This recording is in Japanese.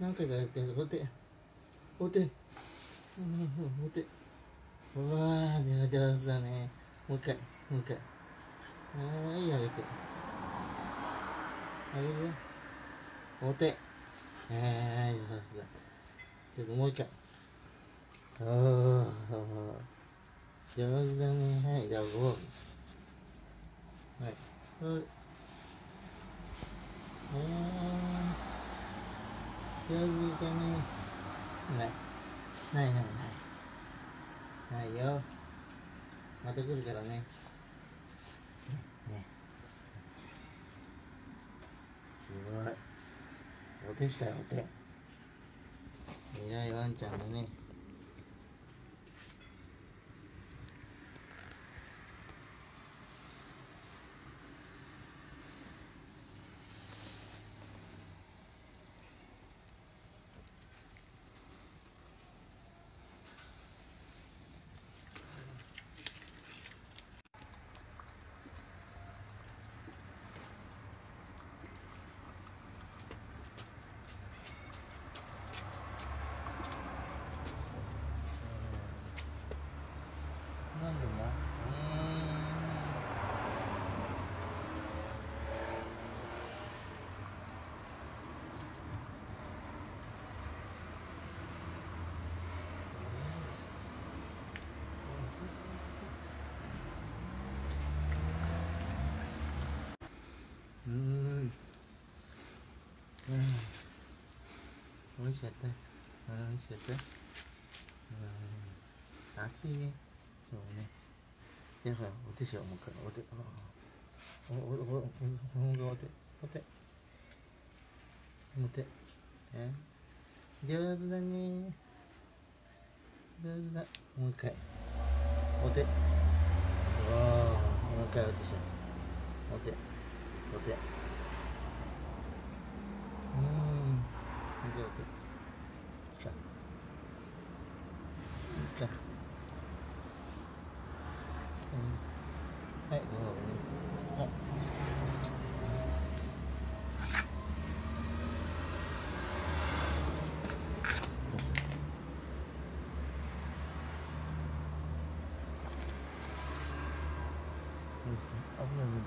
何回かやってお手お手お手うわー上手だね。もう一回。もう一回。はい上げて。上げるよ。お手はい上手だちょっともう一回。おー上手だね。はいじゃあご褒美はい。はい。おー上手だねないないない。ないないよ。また来るからね。ね。すごい。お手しかよお手。偉いワンちゃんがねなんでだうーんうーんうん美味しかった美味しかったうん暑いねそうね。で、ほら、お手しよう、もう一回。お手、ああ。お、お、お、お、お、お手、お手。お手。え上手だね。上手だ。もう一回。お手。うわあ、もう一回お手しよう。お手。お手。này Đấy. Đấy. ông nhà mình